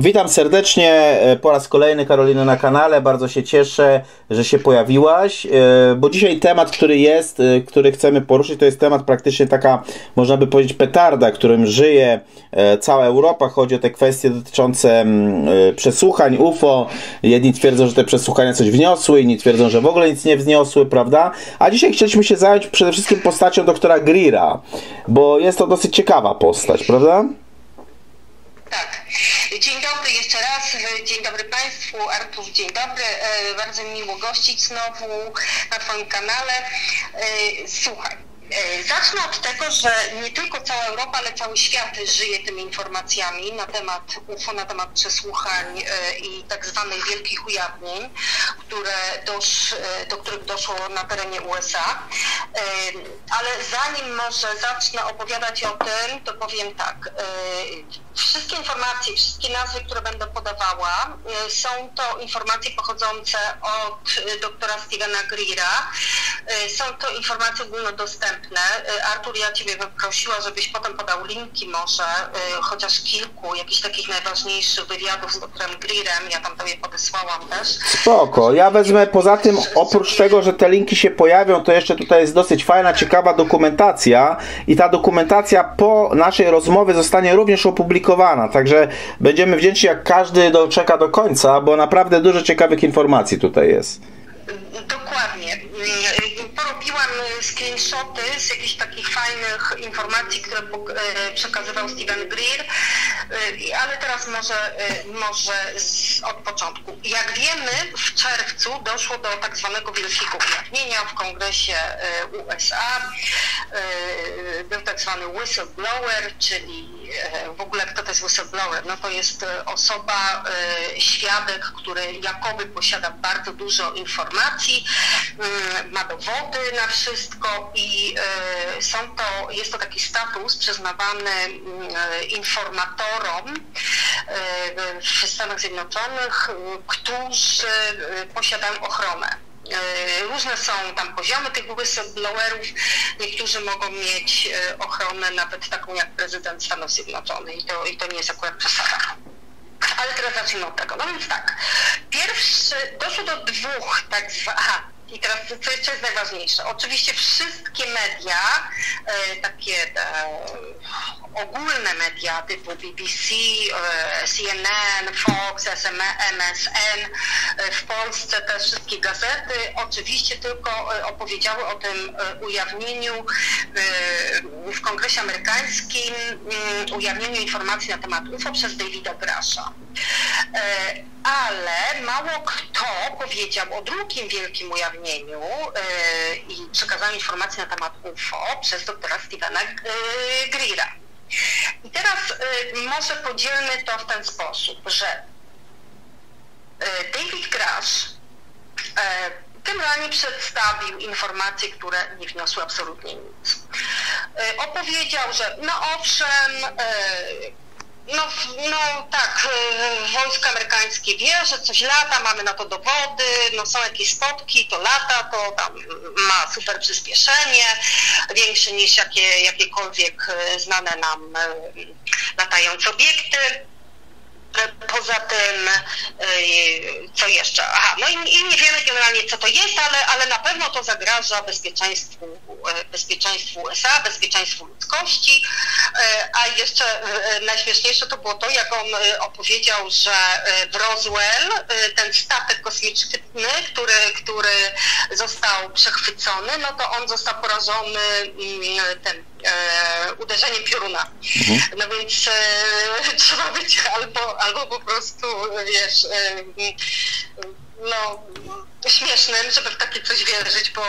Witam serdecznie e, po raz kolejny Karolina na kanale. Bardzo się cieszę, że się pojawiłaś, e, bo dzisiaj temat, który jest, e, który chcemy poruszyć, to jest temat praktycznie taka, można by powiedzieć, petarda, którym żyje cała Europa. Chodzi o te kwestie dotyczące mm, przesłuchań UFO. Jedni twierdzą, że te przesłuchania coś wniosły, inni twierdzą, że w ogóle nic nie wniosły, prawda? A dzisiaj chcieliśmy się zająć przede wszystkim postacią doktora Greera, bo jest to dosyć ciekawa postać, prawda? Tak. Dzień dobry jeszcze raz. Dzień dobry Państwu. Artur, dzień dobry. E, bardzo miło gościć znowu na Twoim kanale. E, słuchaj. E, zacznę od tego, że nie tylko cała Europa, ale cały świat żyje tymi informacjami na temat UFO, na temat przesłuchań e, i tak zwanych wielkich ujawnień, które dosz, e, do których doszło na terenie USA. Ale zanim może zacznę opowiadać o tym, to powiem tak. Wszystkie informacje, wszystkie nazwy, które będę podawała, są to informacje pochodzące od doktora Stevena Greera. Są to informacje ogólnodostępne Y, Artur, ja Ciebie bym prosiła, żebyś potem podał linki może, y, chociaż kilku, jakichś takich najważniejszych wywiadów z doktorem Greerem, ja tam Tobie podesłałam też. Spoko, ja wezmę poza tym, oprócz tego, że te linki się pojawią, to jeszcze tutaj jest dosyć fajna, ciekawa dokumentacja. I ta dokumentacja po naszej rozmowie zostanie również opublikowana, także będziemy wdzięczni, jak każdy doczeka do końca, bo naprawdę dużo ciekawych informacji tutaj jest. Dokładnie. Porobiłam screenshoty z jakichś takich fajnych informacji, które e, przekazywał Steven Greer, e, ale teraz może, e, może od początku. Jak wiemy, w czerwcu doszło do tak zwanego wielkiego ujawnienia w kongresie USA. Był tak zwany whistleblower, czyli w ogóle kto to jest whistleblower? No to jest osoba, świadek, który jakoby posiada bardzo dużo informacji, ma dowody na wszystko i e, są to, jest to taki status przyznawany mm, informatorom e, w Stanach Zjednoczonych, którzy posiadają ochronę. E, różne są tam poziomy tych whistleblowerów. Niektórzy mogą mieć ochronę nawet taką jak prezydent Stanów Zjednoczonych i to, i to nie jest akurat przesada. Ale teraz zacznijmy od tego. No więc tak, pierwszy, doszło do dwóch tak zwanych, i teraz co jest najważniejsze? Oczywiście wszystkie media, e, takie e, ogólne media typu BBC, e, CNN, Fox, MSN, w Polsce te wszystkie gazety oczywiście tylko opowiedziały o tym ujawnieniu w Kongresie Amerykańskim, mm, ujawnieniu informacji na temat UFO przez Davida Grasha ale mało kto powiedział o drugim wielkim ujawnieniu yy, i przekazaniu informacji na temat UFO przez doktora Stevena yy, Greera. I teraz może podzielmy to w ten sposób, że David Grash generalnie przedstawił informacje, które nie wniosły absolutnie nic. Opowiedział, że no owszem, no, no tak, wojsko amerykańskie wie, że coś lata, mamy na to dowody, no są jakieś spotki, to lata, to tam ma super przyspieszenie, większe niż jakie, jakiekolwiek e, znane nam e, latające obiekty. Poza tym, y, co jeszcze? Aha, no i, i, nie wiemy generalnie, co to jest, ale, ale na pewno to zagraża bezpieczeństwu, y, bezpieczeństwu USA, bezpieczeństwu ludzkości. A jeszcze najśmieszniejsze to było to, jak on opowiedział, że w Roswell ten statek kosmiczny, który, który został przechwycony, no to on został porażony mm, tym e, uderzeniem pioruna. Mhm. No więc e, trzeba być albo, albo po prostu, wiesz, e, no śmiesznym, żeby w takie coś wierzyć, bo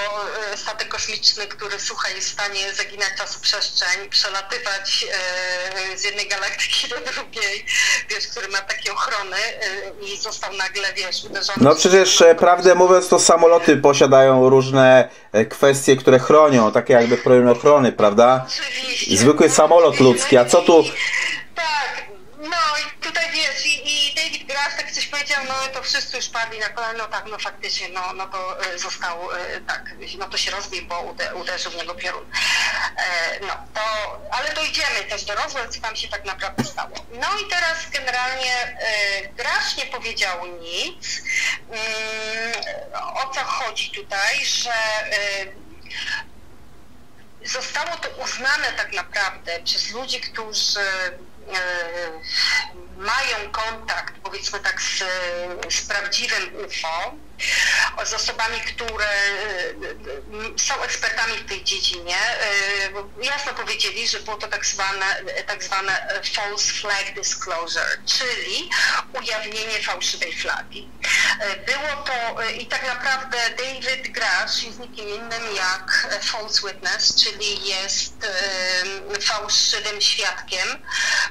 e, statek kosmiczny, który słuchaj jest w stanie zaginać czasoprzestrzeń, przelatywać e, z jednej galaktyki do drugiej, wiesz, który ma takie ochrony e, i został nagle, wiesz, uderzony. No przecież prawdę mówiąc to samoloty posiadają różne kwestie, które chronią, takie jakby problemy ochrony, prawda? Oczywiście. Zwykły samolot ludzki, a co tu... Tak, no i tutaj wiesz, i, i David Grass tak coś powiedział, no to wszyscy już padli na kolana, no tak, no faktycznie, no, no to e, został, e, tak, no to się rozbił, bo uderzył w niego piorun. E, no to, ale dojdziemy też do rozwoju, co tam się tak naprawdę stało. No i teraz generalnie Grasz nie powiedział nic. Mm, o co chodzi tutaj, że zostało to uznane tak naprawdę przez ludzi, którzy mają kontakt, powiedzmy tak, z, z prawdziwym UFO, z osobami, które y, są ekspertami w tej dziedzinie, y, jasno powiedzieli, że było to tak zwane, tak zwane false flag disclosure, czyli ujawnienie fałszywej flagi. Y, było to i tak naprawdę David Grash jest nikim innym jak false witness, czyli jest fałszywym świadkiem,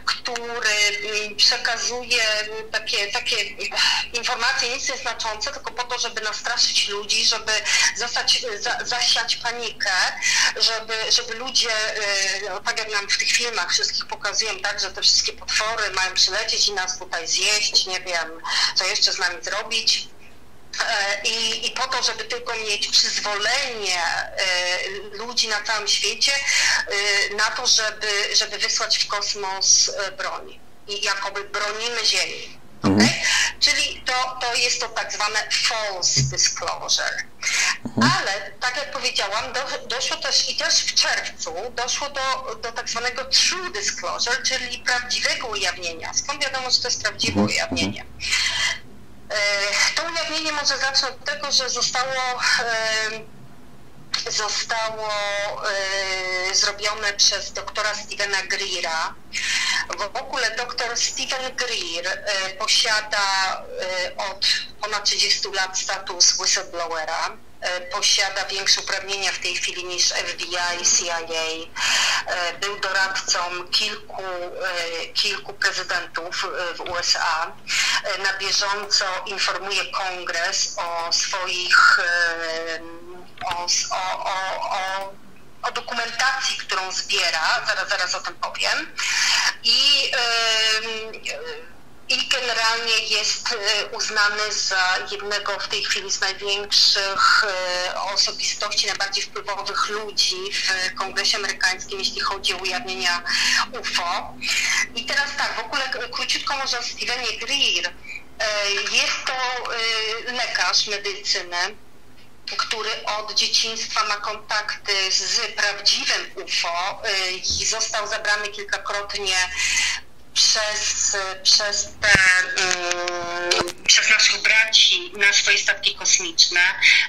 który przekazuje takie, takie informacje nic nieznaczące, tylko po to, żeby nastraszyć ludzi, żeby zasać, za, zasiać panikę, żeby, żeby ludzie, no, tak jak nam w tych filmach wszystkich pokazują, tak, że te wszystkie potwory mają przylecieć i nas tutaj zjeść, nie wiem, co jeszcze z nami zrobić. E, I, I, po to, żeby tylko mieć przyzwolenie e, ludzi na całym świecie na to, żeby, żeby wysłać w kosmos broń. I jakoby bronimy Ziemi. Mhm. Czyli to, to jest to tak zwane false disclosure. Mhm. Ale tak jak powiedziałam, do, doszło też i też w czerwcu doszło do, do tak zwanego true disclosure, czyli prawdziwego ujawnienia. Skąd wiadomo, że to jest prawdziwe mhm. ujawnienie? E, to ujawnienie może zacznę od tego, że zostało zostało y, zrobione przez doktora Stevena Greera. W ogóle doktor Steven Greer y, posiada y, od ponad 30 lat status whistleblowera posiada większe uprawnienia w tej chwili niż FBI, CIA. Był doradcą kilku, kilku prezydentów w USA. Na bieżąco informuje kongres o swoich o, o, o, o dokumentacji, którą zbiera, zaraz, zaraz o tym powiem. I, i generalnie jest y, uznany za jednego w tej chwili z największych y, osobistości, najbardziej wpływowych ludzi w Kongresie Amerykańskim, jeśli chodzi o ujawnienia UFO. I teraz tak, w ogóle króciutko może o Stevenie Greer. Y, jest to lekarz medycyny, który od dzieciństwa ma kontakty z prawdziwym UFO y, i został zabrany kilkakrotnie przez, przez, te, um, przez naszych braci na swoje statki kosmiczne.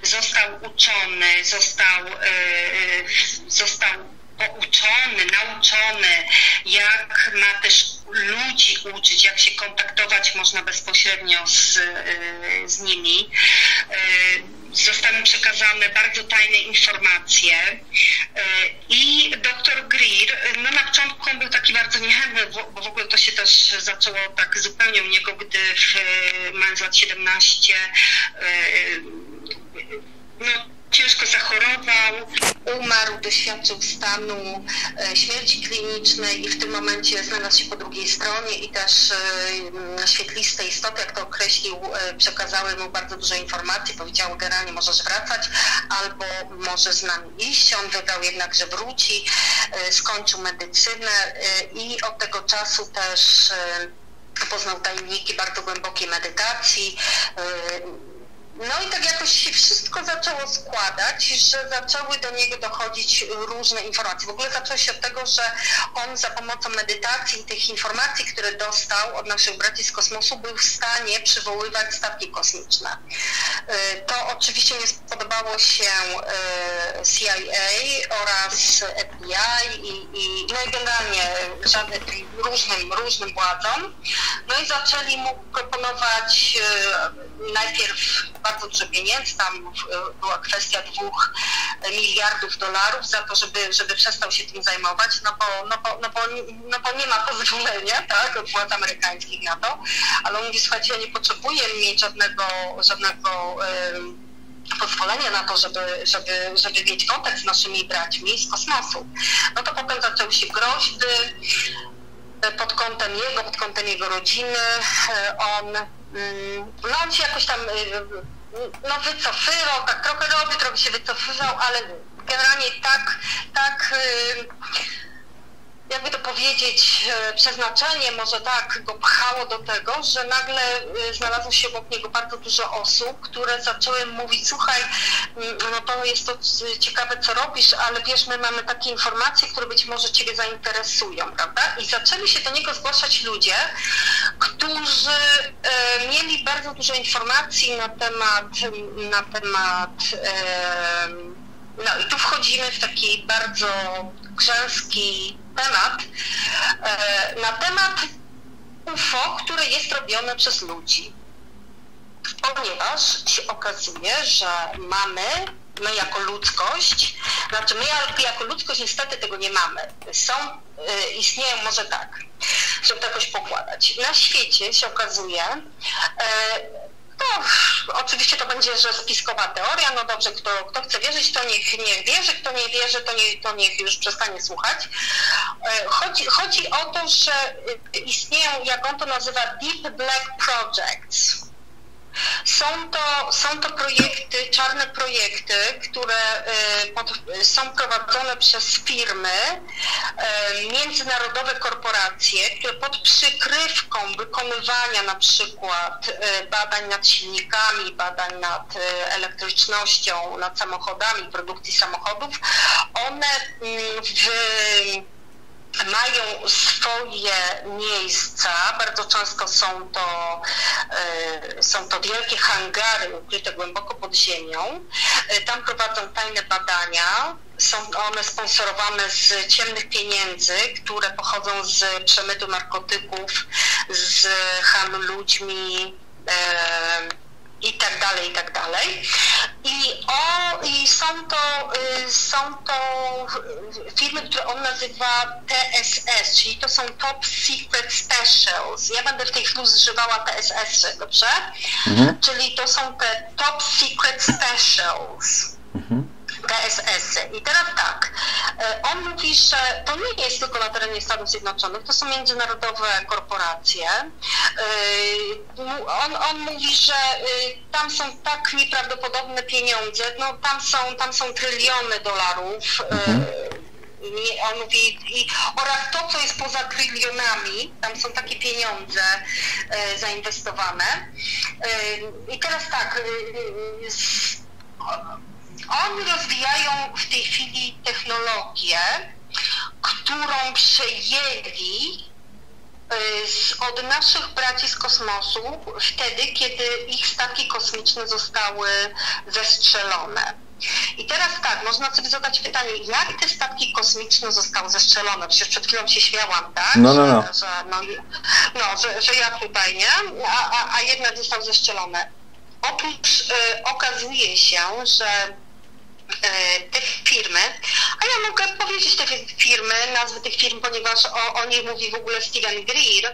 Został uczony, został, y, został pouczony, nauczony, jak ma też ludzi uczyć, jak się kontaktować można bezpośrednio z, y, z nimi. Zostały przekazane bardzo tajne informacje. E, i dr Greer, no na początku on był taki bardzo niechętny, bo w ogóle to się też zaczęło tak zupełnie u niego, gdy w, mając lat 17 no, ciężko zachorował, umarł, doświadczył stanu e, śmierci klinicznej i w tym momencie znalazł się po drugiej stronie i też e, świetliste istoty, jak to określił, e, przekazały mu bardzo dużo informacji, powiedziały generalnie możesz wracać albo może z nami iść. On wybrał jednak, że wróci, skończył medycynę i od tego czasu też poznał tajniki bardzo głębokiej medytacji, no i tak jakoś się wszystko zaczęło składać, że zaczęły do niego dochodzić różne informacje. W ogóle zaczęło się od tego, że on za pomocą medytacji i tych informacji, które dostał od naszych braci z kosmosu, był w stanie przywoływać statki kosmiczne. Y, to oczywiście nie spodobało się y, CIA oraz FBI i, i no i generalnie żadnym różnym, różnym władzom. No i zaczęli mu proponować y, najpierw bardzo dużo pieniędzy, tam e, była kwestia dwóch miliardów dolarów za to, żeby, żeby przestał się tym zajmować, no bo, no bo, no bo, no bo nie ma pozwolenia tak, władz amerykańskich na to, ale on mówi, słuchajcie, ja nie potrzebuję mieć żadnego, żadnego pozwolenia na to, żeby, żeby, żeby mieć kontakt z naszymi braćmi z kosmosu. No to potem zaczęły się groźby, pod kątem jego, pod kątem jego rodziny. On, mm, no on się jakoś tam no wycofywał, tak trochę robił, trochę się wycofywał, ale generalnie tak, tak jakby to powiedzieć, e, przeznaczenie może tak go pchało do tego, że nagle e, znalazło się obok niego bardzo dużo osób, które zaczęły mówić, słuchaj, no to jest to ciekawe, co robisz, ale wiesz, my mamy takie informacje, które być może Ciebie zainteresują, prawda? I zaczęli się do niego zgłaszać ludzie, którzy e, mieli bardzo dużo informacji na temat, na temat no i tu wchodzimy w taki bardzo grzęski temat, e, na temat UFO, które jest robione przez ludzi. Ponieważ się okazuje, że mamy, my jako ludzkość, znaczy my jako ludzkość niestety tego nie mamy. Są, e, istnieją może tak, żeby to jakoś pokładać. Na świecie się okazuje, e, no, oczywiście to będzie, że spiskowa teoria, no dobrze, kto, kto chce wierzyć, to niech, niech wierzy, kto nie wierzy, to, nie, to niech już przestanie słuchać. E, chodzi, chodzi o to, że istnieją, jak on to nazywa, Deep Black Projects są to, są to projekty, czarne projekty, które y, pod, są prowadzone przez firmy, y, międzynarodowe korporacje, które pod przykrywką wykonywania na przykład y, badań nad silnikami, badań nad elektrycznością, nad samochodami, produkcji samochodów, one mm, w mają swoje miejsca. Bardzo często są to, e, są to wielkie hangary ukryte głęboko pod ziemią. E, tam prowadzą tajne badania. Są one sponsorowane z ciemnych pieniędzy, które pochodzą z przemytu narkotyków, z handlu ludźmi e, i tak dalej, i tak dalej. I, o, i są, to, y, są to firmy, które on nazywa TSS, czyli to są Top Secret Specials. Ja będę w tej chwili używała TSS, dobrze? Mhm. Czyli to są te Top Secret Specials. Mhm. TSS-y. I teraz tak, e, on mówi, że to nie jest tylko na terenie Stanów Zjednoczonych, to są międzynarodowe korporacje. E, on, on mówi, że e, tam są tak nieprawdopodobne pieniądze, no tam są, tam są tryliony dolarów. Mhm. On mówi, i, oraz to, co jest poza trylionami, tam są takie pieniądze e, zainwestowane. E, I teraz tak, e, oni rozwijają w tej chwili technologię, którą przejęli y, od naszych braci z kosmosu wtedy, kiedy ich statki kosmiczne zostały zestrzelone. I teraz tak, można sobie zadać pytanie, jak te statki kosmiczne zostały zestrzelone? Przecież przed chwilą się śmiałam, tak? No, no, no. Że, że, no, no, że, że ja tutaj, nie? A, a, a jednak zostały zestrzelone. Otóż y, okazuje się, że te firmy, a ja mogę powiedzieć te firmy, nazwy tych firm, ponieważ o, o nich mówi w ogóle Steven Greer.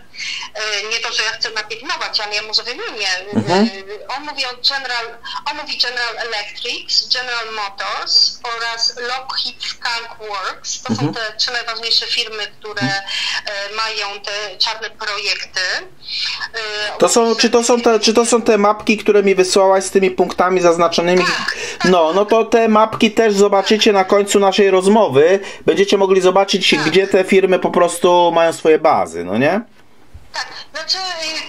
E, nie to, że ja chcę napiętnować, ale ja może wymienię. Mhm. E, on mówi o General, on mówi General Electric, General Motors oraz Lockheed Skunk Works. To mhm. są te trzy najważniejsze firmy, które mają te czarne projekty. To są, czy, to są te, czy to są te mapki, które mi wysłałaś z tymi punktami zaznaczonymi? Tak, tak. No, no to te mapki mapki też zobaczycie na końcu naszej rozmowy. Będziecie mogli zobaczyć, tak. gdzie te firmy po prostu mają swoje bazy, no nie? Tak, znaczy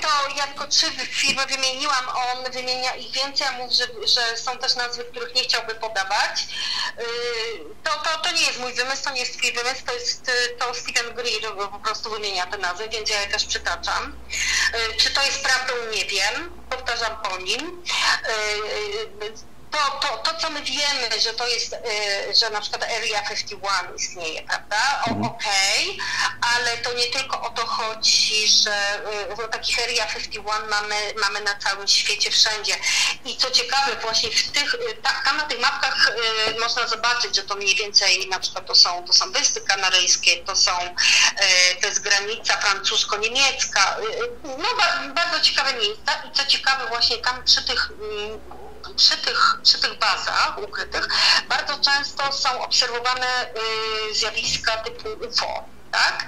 to ja tylko trzy firmy wymieniłam, on wymienia ich więcej, a mówi, że, że są też nazwy, których nie chciałby podawać. Y, to, to, to nie jest mój wymysł, to nie jest twój wymysł, to jest to Steven Greer po prostu wymienia te nazwy, więc ja je też przytaczam. Y, czy to jest prawdą, nie wiem, powtarzam po nim y, to, to, to, co my wiemy, że to jest, y, że na przykład Area 51 istnieje, prawda? Mhm. Okej, okay, ale to nie tylko o to chodzi, że y, takich Area 51 mamy, mamy na całym świecie, wszędzie. I co ciekawe, właśnie w tych, y, tam na tych mapkach można zobaczyć, że to mniej więcej na przykład to są, to są Wyspy Kanaryjskie, to są, to jest granica francusko-niemiecka, no bardzo ciekawe miejsca i co ciekawe właśnie tam przy tych mm, przy tych, przy tych bazach ukrytych bardzo często są obserwowane y, zjawiska typu UFO. tak?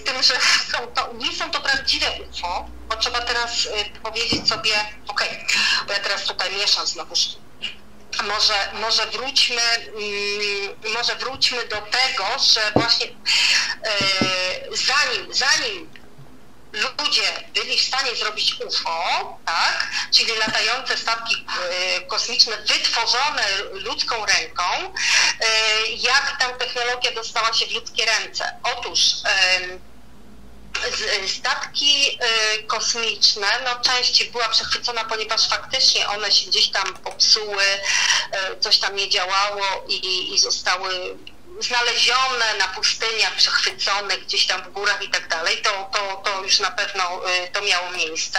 Z tym, że są to, nie są to prawdziwe UFO, bo trzeba teraz powiedzieć sobie, okej, okay, bo ja teraz tutaj mieszam znowu może, może, wróćmy, mm, może wróćmy do tego, że właśnie zanim, zanim ludzie byli w stanie zrobić UFO, tak? czyli latające statki e, kosmiczne wytworzone ludzką ręką, e, jak ta technologia dostała się w ludzkie ręce? Otóż statki kosmiczne, no część była przechwycona, ponieważ faktycznie one się gdzieś tam popsuły, coś tam nie działało i, i zostały znalezione na pustyniach, przechwycone gdzieś tam w górach i tak dalej, to, to, to już na pewno y, to miało miejsce.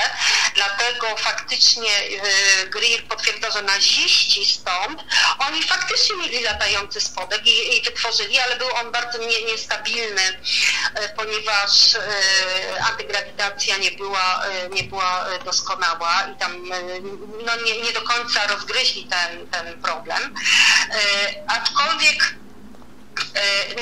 Dlatego faktycznie y, Greer potwierdza, że naziści stąd, oni faktycznie mieli latający spodek i, i wytworzyli, ale był on bardzo nie, niestabilny, y, ponieważ antygrawitacja nie była, nie była doskonała i tam no, nie, nie do końca rozgryźli ten, ten problem. Aczkolwiek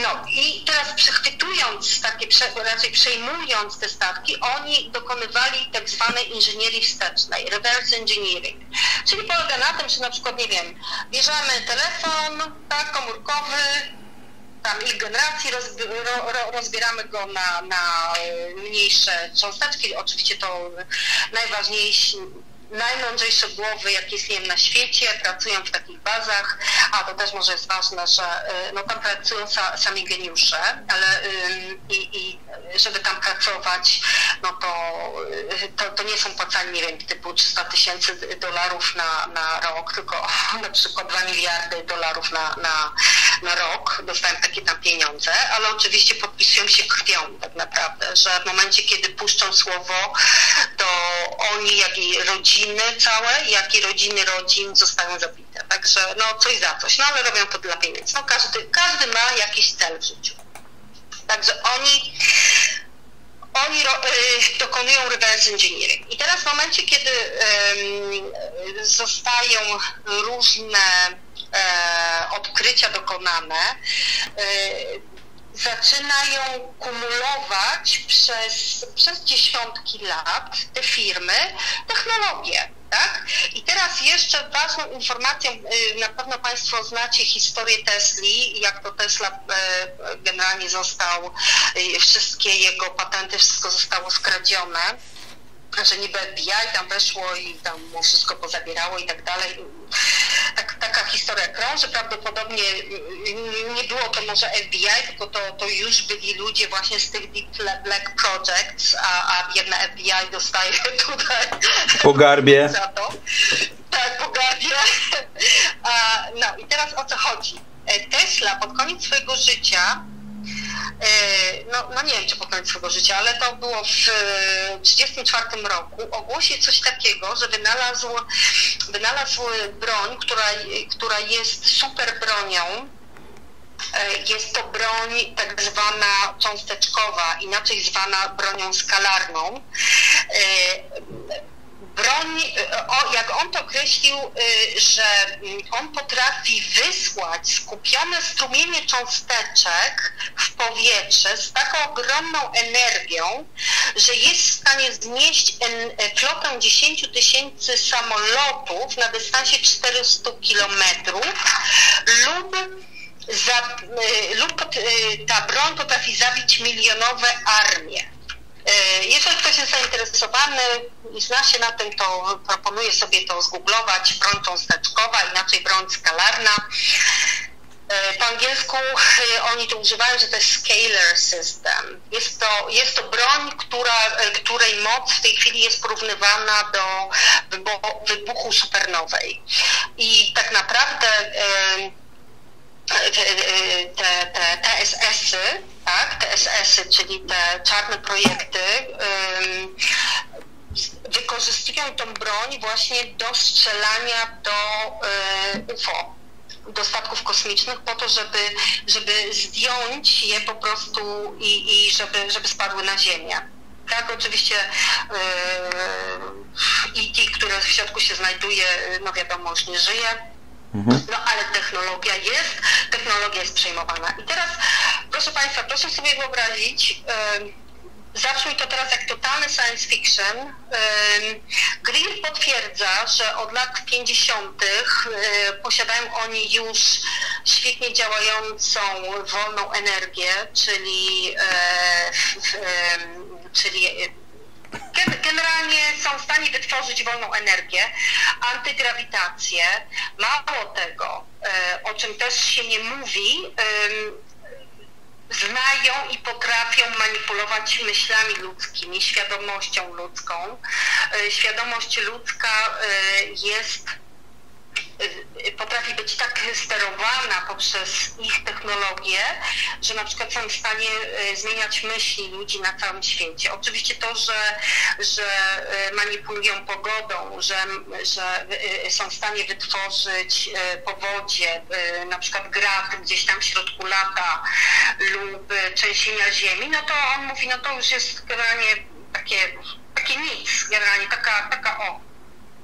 no i teraz przechwytując takie, raczej przejmując te statki, oni dokonywali tak zwanej inżynierii wstecznej, reverse engineering. Czyli polega na tym, że na przykład, nie wiem, bierzemy telefon tak, komórkowy, tam ich generacji, rozbieramy go na, na mniejsze cząsteczki. Oczywiście to najważniejsze, najmądrzejsze głowy, jakie istnieją na świecie, pracują w takich bazach, a to też może jest ważne, że y, no, tam pracują sa, sami geniusze, ale i, i żeby tam pracować, no to, y, to, to, nie są płacani, nie wiem, typu 300 tysięcy dolarów na, na rok, tylko na przykład 2 miliardy dolarów na, na, na rok, dostają takie tam pieniądze, ale oczywiście podpisują się krwią tak naprawdę, że w momencie, kiedy puszczą słowo, to oni, jak i rodziny całe, jak i rodziny rodzin zostają zabite. Także no coś za coś, no ale robią to dla pieniędzy. No każdy, każdy ma jakiś cel w życiu. Także oni oni y, dokonują reverse engineering. I teraz w momencie, kiedy y, zostają różne e, odkrycia dokonane, zaczynają kumulować przez, przez dziesiątki lat te firmy technologie. Tak? I teraz jeszcze ważną informacją, y, na pewno Państwo znacie historię Tesli, jak to Tesla y, generalnie został, y, wszystkie jego patenty, wszystko zostało skradzione że niby FBI tam weszło i tam mu wszystko pozabierało i tak dalej. Tak, taka historia krąży. Prawdopodobnie nie było to może FBI, tylko to, to już byli ludzie właśnie z tych Deep Black Projects, a, a FBI dostaje tutaj po garbie. za to. Tak, po garbie. A, no i teraz o co chodzi? Tesla pod koniec swojego życia E, no, no nie wiem, czy pod koniec swojego życia, ale to było w 1934 roku, ogłosił coś takiego, że wynalazł, wynalazł broń, która, która jest super bronią, e, jest to broń tak zwana cząsteczkowa, inaczej zwana bronią skalarną. E, broń, o, jak on to określił, y, że mm, on potrafi wysłać skupione strumienie cząsteczek w powietrze z taką ogromną energią, że jest w stanie znieść e, flotę 10 tysięcy samolotów na dystansie 400 kilometrów lub za, lub ta broń potrafi zabić milionowe armie. E, jeżeli ktoś jest zainteresowany i zna się na tym, to proponuję sobie to zgooglować. Broń cząsteczkowa, inaczej broń skalarna. E, po angielsku e, oni to używają, że to jest scalar system. Jest to, jest to broń, która, której moc w tej chwili jest porównywana do wybuchu supernowej. I tak naprawdę te, te, te TSS-y, tak, TSS-y, czyli te czarne projekty, wykorzystują tą broń właśnie do strzelania do UFO do statków kosmicznych po to, żeby, żeby zdjąć je po prostu i, i żeby, żeby spadły na Ziemię. Tak, oczywiście yy, i ci, które w środku się znajduje, no wiadomo, już nie żyje, Mhm. No ale technologia jest, technologia jest przejmowana. I teraz proszę Państwa, proszę sobie wyobrazić, Zabrzmi to teraz jak totalny science fiction. Greer potwierdza, że od lat 50. E, posiadają oni już świetnie działającą wolną energię, czyli, e, czyli generalnie są w stanie wytworzyć wolną energię, antygrawitację. Mało tego, e, o czym też się nie mówi, znają i potrafią manipulować myślami ludzkimi, świadomością ludzką. E, świadomość ludzka e, jest potrafi być tak sterowana poprzez ich technologię, że na przykład są w stanie y, zmieniać myśli ludzi na całym świecie. Oczywiście to, że, że y, manipulują pogodą, że, że są w stanie wytworzyć powodzie, na przykład grad gdzieś tam w środku lata lub trzęsienia ziemi, no to on mówi, no to już jest generalnie takie, takie nic, generalnie taka, taka o,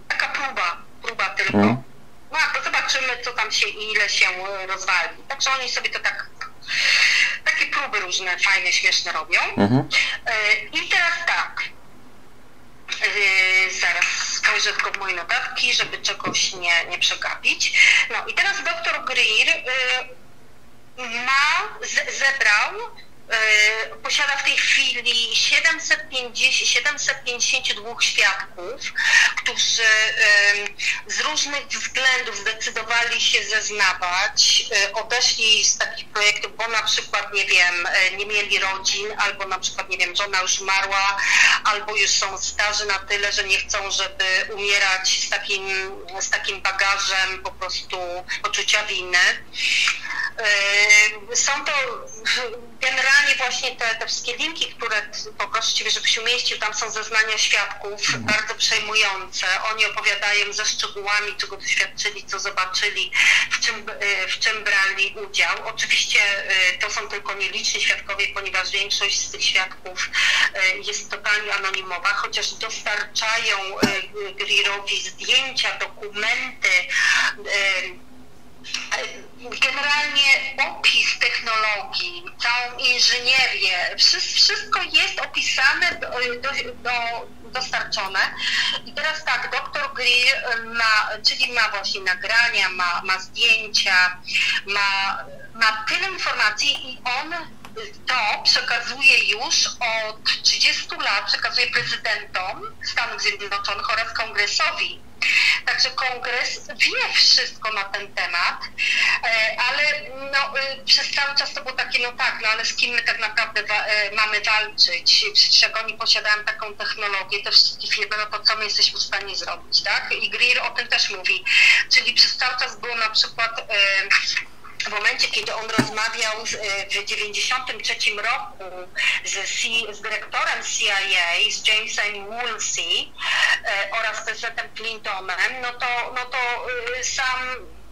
taka próba, próba tylko. Hmm no, to zobaczymy, co tam się i ile się e, rozwali. Także oni sobie to tak, takie próby różne, fajne, śmieszne robią. Mhm. E, I teraz tak. E, zaraz spojrzę tylko w moje notatki, żeby czegoś nie, nie przegapić. No i teraz doktor Greer ma, zebrał posiada w tej chwili 750, 752 świadków, którzy różnych względów zdecydowali się zeznawać, e, odeszli z takich projektów, bo na przykład, nie wiem, e, nie mieli rodzin, albo na przykład, nie wiem, żona już umarła, albo już są starzy na tyle, że nie chcą, żeby umierać z takim, z takim bagażem po prostu poczucia winy. Są to generalnie właśnie te, te wszystkie linki, które poproszę Ciebie, żebyś umieścił, tam są zeznania świadków mhm. bardzo przejmujące. Oni opowiadają ze szczegółami, czego doświadczyli, co zobaczyli, w czym, w czym brali udział. Oczywiście y, to są tylko nieliczni świadkowie, ponieważ większość z tych świadków y, jest totalnie anonimowa, chociaż dostarczają Greerowi zdjęcia, dokumenty, generalnie opis technologii, całą inżynierię, wszystko jest opisane, do, do, dostarczone. I teraz tak, doktor Greer ma, czyli ma właśnie nagrania, ma, ma zdjęcia, ma, ma tyle informacji i on to przekazuje już od 30 lat, przekazuje prezydentom Stanów Zjednoczonych oraz kongresowi Także kongres wie wszystko na ten temat, e, ale no, e, przez cały czas to było takie, no tak, no ale z kim my tak naprawdę wa e, mamy walczyć? Przecież jak oni posiadają taką technologię, te wszystkie firmy, no to co my jesteśmy w stanie zrobić, tak? I Greer o tym też mówi. Czyli przez cały czas było na przykład w momencie, kiedy on rozmawiał w 1993 roku z, z dyrektorem CIA, z Jamesem Woolsey e, oraz prezydentem Clintonem, no to, no to y, sam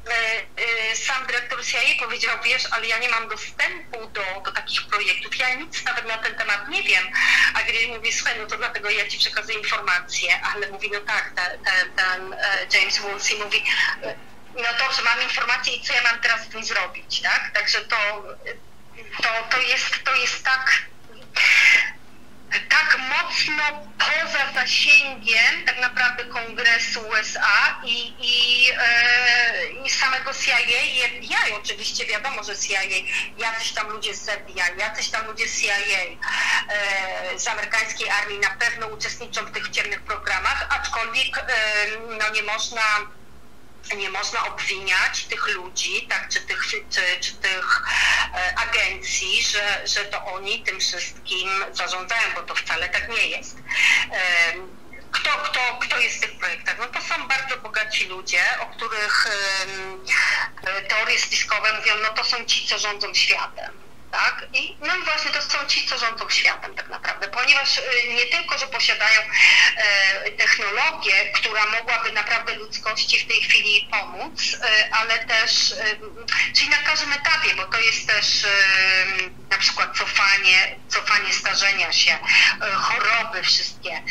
y, y, sam dyrektor CIA powiedział, wiesz, ale ja nie mam dostępu do, do takich projektów, ja nic nawet na ten temat nie wiem. A Gry mówi, słuchaj, no to dlatego ja ci przekazuję informacje, ale mówi, no tak, ten, ten James Woolsey mówi, no dobrze, mam informację i co ja mam teraz z tym zrobić, tak? Także to, to, to, jest, to jest tak, tak mocno poza zasięgiem tak naprawdę Kongresu USA i, i, e, i samego CIA i FBI. Oczywiście wiadomo, że CIA, jacyś tam ludzie z FBI, jacyś tam ludzie z CIA, e, z amerykańskiej armii na pewno uczestniczą w tych ciemnych programach, aczkolwiek e, no nie można nie można obwiniać tych ludzi, tak, czy tych, czy, czy tych e, agencji, że, że to oni tym wszystkim zarządzają, bo to wcale tak nie jest. E, kto, kto, kto jest w tych projektach? No to są bardzo bogaci ludzie, o których e, teorie spiskowe mówią, no to są ci, co rządzą światem tak? I, no i właśnie to są ci, co rządzą światem tak naprawdę, ponieważ y, nie tylko, że posiadają e, technologię, która mogłaby naprawdę ludzkości w tej chwili pomóc, e, ale też, e, czyli na każdym etapie, bo to jest też na przykład cofanie, cofanie starzenia się, choroby wszystkie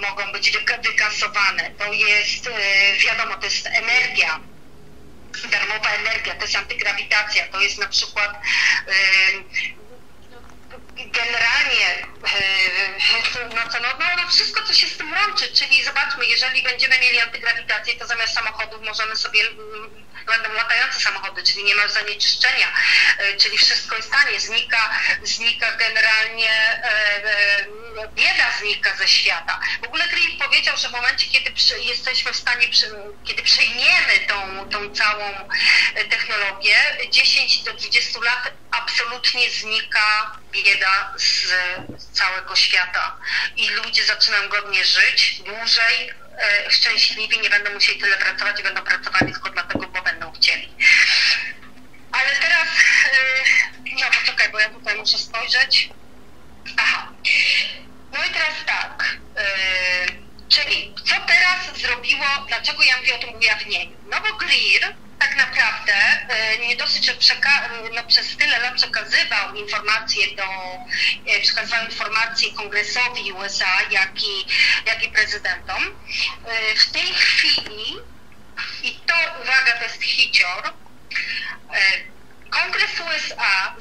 mogą być wykasowane. To jest, wiadomo, to jest energia darmowa energia, to jest antygrawitacja, to jest na przykład generalnie no, to, no, no, no wszystko, co się z tym łączy, czyli zobaczmy, jeżeli będziemy mieli antygrawitację, to zamiast samochodów możemy sobie będą latające samochody, czyli nie ma zanieczyszczenia, e, czyli wszystko jest tanie, znika, znika generalnie e, e, bieda znika ze świata. W ogóle Green powiedział, że w momencie, kiedy jesteśmy w stanie, kiedy przejmiemy tą, tą całą technologię, 10 do 20 lat absolutnie znika bieda z całego świata i ludzie zaczynają godnie żyć dłużej, E, szczęśliwi, nie będą musieli tyle pracować i będą pracowali tylko dlatego, bo będą chcieli. Ale teraz, e, no poczekaj, bo ja tutaj muszę spojrzeć. Aha. No i teraz tak, e, czyli co teraz zrobiło, dlaczego ja mówię o tym ujawnieniu? No bo Greer tak naprawdę e, nie dosyć, że no, przez tyle lat przekazywał informacje do, e, przekazywał informacje kongresowi USA, jak i, jak i prezydentom. E, w tej chwili, i to uwaga, to jest hicior, Kongres USA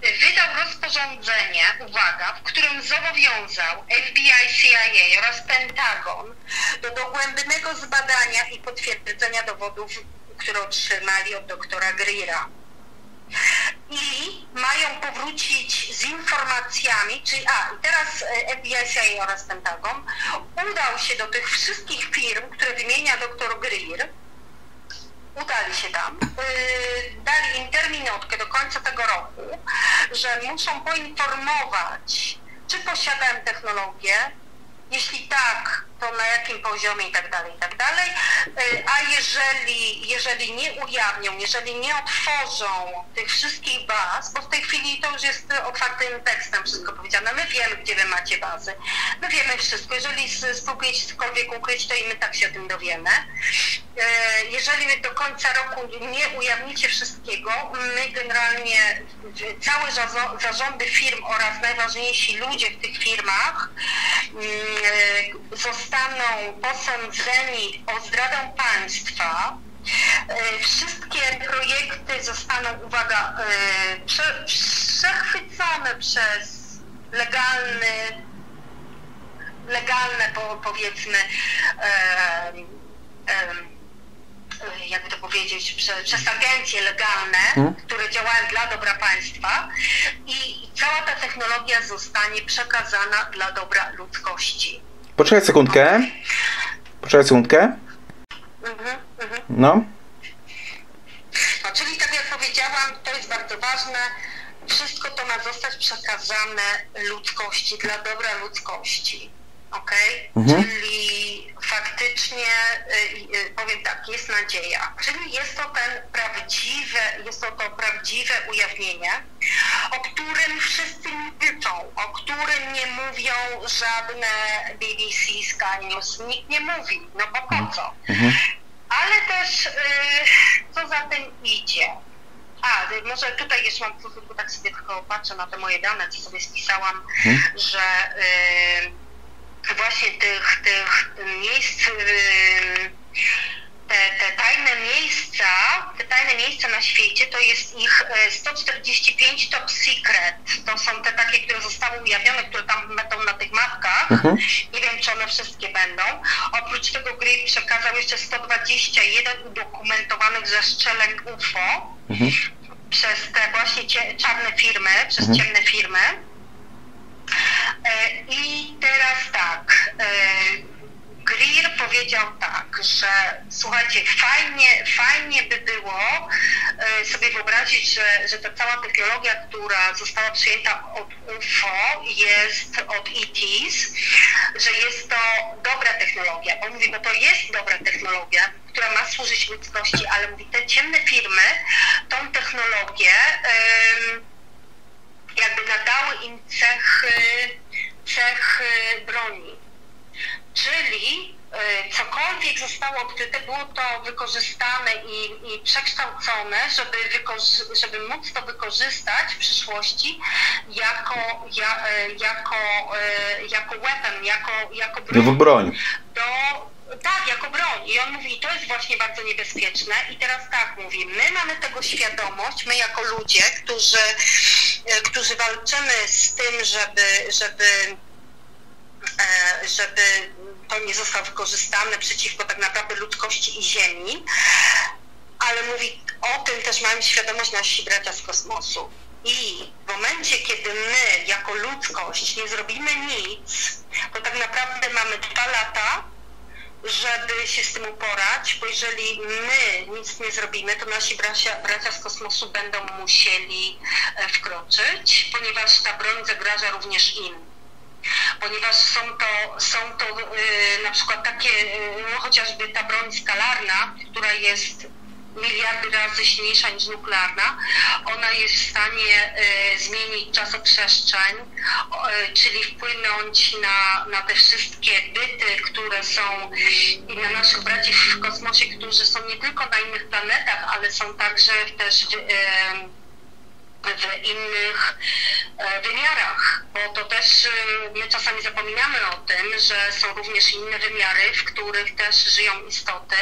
wydał rozporządzenie, uwaga, w którym zobowiązał FBI, CIA oraz Pentagon do dogłębnego zbadania i potwierdzenia dowodów które otrzymali od doktora Greera. I mają powrócić z informacjami, czyli a, i teraz e, FBI, CIA oraz Pentagon. Udał się do tych wszystkich firm, które wymienia doktor Greer, udali się tam, yy, dali im terminotkę do końca tego roku, że muszą poinformować, czy posiadają technologię, jeśli tak, to na jakim poziomie i tak dalej, i tak dalej. Y, a jeżeli, jeżeli nie ujawnią, jeżeli nie otworzą tych wszystkich baz, bo w tej chwili to już jest otwartym tekstem wszystko powiedziane, my wiemy, gdzie wy macie bazy, my wiemy wszystko. Jeżeli spróbujecie cokolwiek ukryć, to i my tak się o tym dowiemy. Y, jeżeli do końca roku nie ujawnicie wszystkiego, my generalnie całe zarządy firm oraz najważniejsi ludzie w tych firmach y, zostaną zostaną posądzeni o zdradę państwa, e, wszystkie projekty zostaną, uwaga, e, prze, przechwycone przez legalny, legalne powiedzmy, e, jakby to powiedzieć, przez agencje legalne, hmm. które działają dla dobra państwa i cała ta technologia zostanie przekazana dla dobra ludzkości. Poczekaj sekundkę. Poczekaj sekundkę. No. no. Czyli tak jak powiedziałam, to jest bardzo ważne. Wszystko to ma zostać przekazane ludzkości, dla dobra ludzkości. Ok? Mhm. Czyli faktycznie y, y, powiem tak, jest nadzieja. Czyli jest to ten prawdziwe, jest to to prawdziwe ujawnienie, o którym wszyscy milczą, o którym nie mówią żadne BBC, Sky News, nikt nie mówi, no bo po co? Mhm. Ale też y, co za tym idzie? A, może tutaj jeszcze mam, tak sobie tylko patrzę na te moje dane, co sobie spisałam, mhm. że właśnie tych, tych miejsc, te, te tajne miejsca, te tajne miejsca na świecie, to jest ich 145 top secret. To są te takie, które zostały ujawnione, które tam będą na tych mapkach. Mhm. Nie wiem, czy one wszystkie będą. Oprócz tego Grid przekazał jeszcze 121 udokumentowanych zeszczeleń UFO mhm. przez te właśnie czarne firmy, przez mhm. ciemne firmy. E, I teraz tak. E, Greer powiedział tak, że słuchajcie, fajnie, fajnie by było e, sobie wyobrazić, że, że ta cała technologia, która została przyjęta od UFO, jest od ETs, że jest to dobra technologia. On mówi, bo to jest dobra technologia, która ma służyć ludzkości, ale mówi, te ciemne firmy tą technologię jakby nadały im cechy, cechy broni. Czyli y, cokolwiek zostało odkryte, było to wykorzystane i, i przekształcone, żeby, żeby móc to wykorzystać w przyszłości jako, ja, y, jako, y, jako weapon, jako, jako broń. broń. Do, tak, jako broń. I on mówi, to jest właśnie bardzo niebezpieczne. I teraz tak mówię, my mamy tego świadomość, my jako ludzie, którzy, e, którzy walczymy z tym, żeby, żeby, e, żeby to nie zostało wykorzystane przeciwko tak naprawdę ludzkości i Ziemi, ale mówi o tym też mają świadomość nasi bracia z kosmosu. I w momencie, kiedy my jako ludzkość nie zrobimy nic, to tak naprawdę mamy dwa lata, żeby się z tym uporać, bo jeżeli my nic nie zrobimy, to nasi bracia, bracia z kosmosu będą musieli e, wkroczyć, ponieważ ta broń zagraża również im. Ponieważ są to, są to yy, na przykład takie, yy, chociażby ta broń skalarna, która jest miliardy razy silniejsza niż nuklearna, ona jest w stanie y, zmienić czasoprzestrzeń, y, czyli wpłynąć na, na te wszystkie byty, które są i na naszych braci w kosmosie, którzy są nie tylko na innych planetach, ale są także też w, y, w innych e, wymiarach, bo to też my czasami zapominamy o tym, że są również inne wymiary, w których też żyją istoty,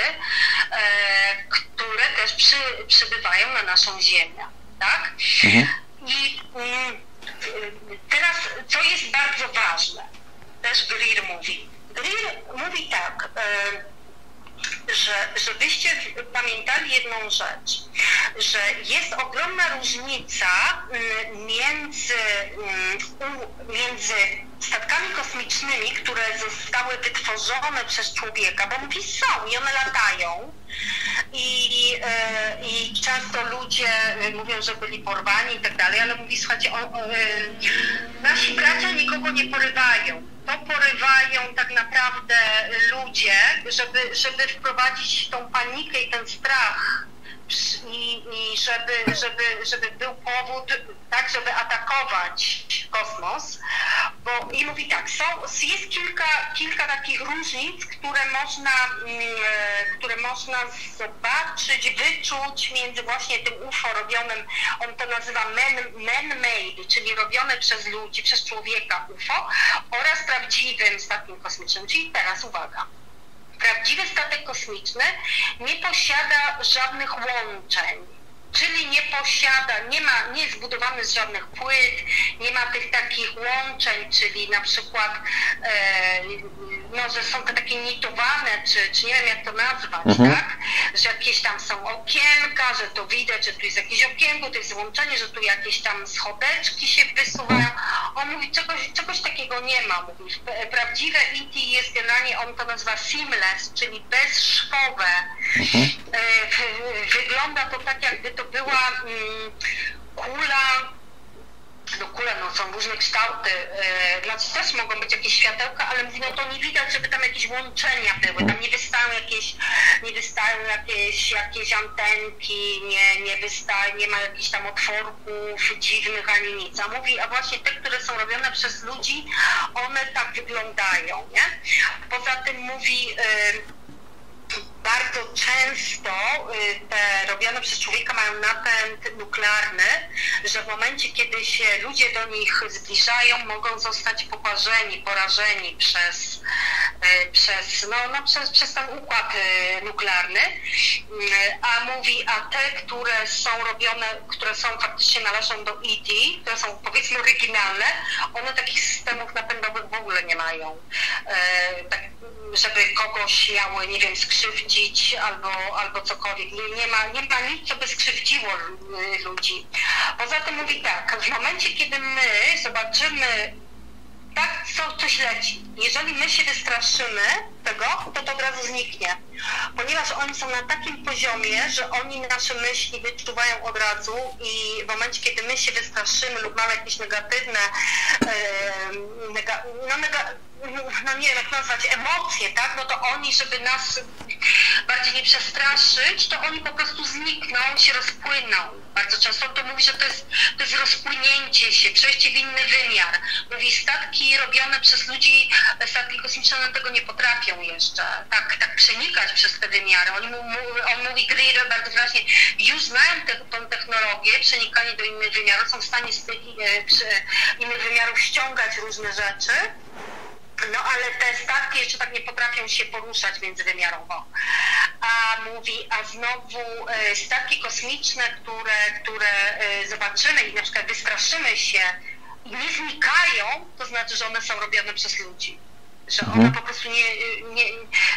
e, które też przy, przybywają na naszą Ziemię, tak? Mhm. I mm, teraz, co jest bardzo ważne, też Greer mówi. Greer mówi tak, e, że, żebyście pamiętali jedną rzecz, że jest ogromna różnica mm, między, mm, między statkami kosmicznymi, które zostały wytworzone przez człowieka, bo mówi są i one latają. I, e, I często ludzie mówią, że byli porwani i tak dalej, ale mówi, słuchajcie, on, on, e, nasi bracia nikogo nie porywają to porywają tak naprawdę ludzie, żeby, żeby wprowadzić tą panikę i ten strach i, i żeby, żeby, żeby był powód, tak, żeby atakować kosmos, bo i mówi tak, są, jest kilka, kilka takich różnic, które można, mm, e, które można zobaczyć, wyczuć między właśnie tym UFO robionym, on to nazywa man-made, czyli robione przez ludzi, przez człowieka UFO oraz prawdziwym statkiem kosmicznym, czyli teraz uwaga Prawdziwy statek kosmiczny nie posiada żadnych łączeń czyli nie posiada, nie ma, nie jest zbudowany z żadnych płyt, nie ma tych takich łączeń, czyli na przykład e, no, że są to takie nitowane, czy, czy nie wiem jak to nazwać, mhm. tak? Że jakieś tam są okienka, że to widać, że tu jest jakieś okienko, to jest złączenie, że tu jakieś tam schodeczki się wysuwają. On mówi, czegoś, czegoś takiego nie ma. Mówi, prawdziwe IT jest generalnie, on to nazywa seamless, czyli bezszwowe. Mhm. E, wygląda to tak, jakby to była mm, kula no kule, no są różne kształty, yy, też mogą być jakieś światełka, ale mówię, no to nie widać, żeby tam jakieś łączenia były, tam nie wystają jakieś, nie wystają jakieś, jakieś antenki, nie, nie wystają, nie ma jakichś tam otworków dziwnych ani nic. A mówi, a właśnie te, które są robione przez ludzi, one tak wyglądają, nie? Poza tym mówi, yy, bardzo często y, te robione przez człowieka mają napęd nuklearny, że w momencie, kiedy się ludzie do nich zbliżają, mogą zostać poparzeni, porażeni przez, y, przez, no, no, przez, przez ten układ y, nuklearny. A mówi, a te, które są robione, które są faktycznie należą do ET, które są powiedzmy oryginalne, one takich systemów napędowych w ogóle nie mają. Tak, żeby kogoś miały, nie wiem, skrzywdzić albo, albo cokolwiek. Nie, nie, ma, nie ma nic, co by skrzywdziło ludzi. Poza tym mówi tak, w momencie, kiedy my zobaczymy tak, co, coś leci. Jeżeli my się wystraszymy tego, to to od razu zniknie. Ponieważ oni są na takim poziomie, że oni nasze myśli wyczuwają od razu i w momencie, kiedy my się wystraszymy lub mamy jakieś negatywne, e, nega, no, nega, no nie wiem jak nazwać, emocje, tak, no to oni, żeby nas bardziej nie przestraszyć, to oni po prostu znikną, się rozpłyną. Bardzo często to mówi, że to jest, to jest rozpłynięcie się, przejście w inny wymiar. Mówi, statki robione przez ludzi, statki kosmiczne tego nie potrafią jeszcze tak, tak przenikać przez te wymiary. On, on mówi, Greer bardzo wyraźnie, już znają te, technologię, przenikanie do innych wymiarów, są w stanie z tych e, innych wymiarów ściągać różne rzeczy, no ale te statki jeszcze tak nie potrafią się poruszać międzywymiarowo. A mówi, a znowu e, statki kosmiczne, które, które e, zobaczymy i na przykład wystraszymy się i nie znikają, to znaczy, że one są robione przez ludzi. Że one Mhm. po prostu nie, nie